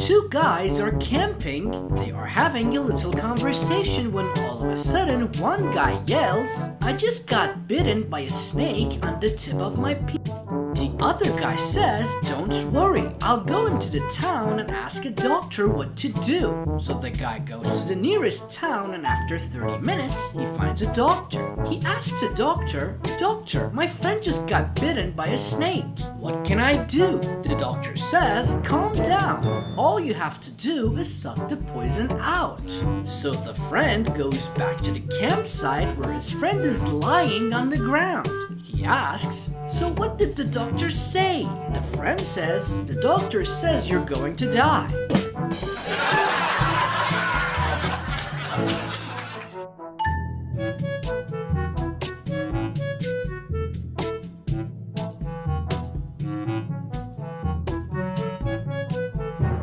Two guys are camping. They are having a little conversation when all of a sudden one guy yells, I just got bitten by a snake on the tip of my pe. The other guy says, Don't worry, I'll go into the town and ask a doctor what to do. So the guy goes to the nearest town and after 30 minutes, he finds a doctor. He asks the doctor, Doctor, my friend just got bitten by a snake. What can I do? The doctor says, Calm down. All you have to do is suck the poison out. So the friend goes back to the campsite where his friend is lying on the ground. He asks, So what did the doctor say? The friend says, The doctor says you're going to die.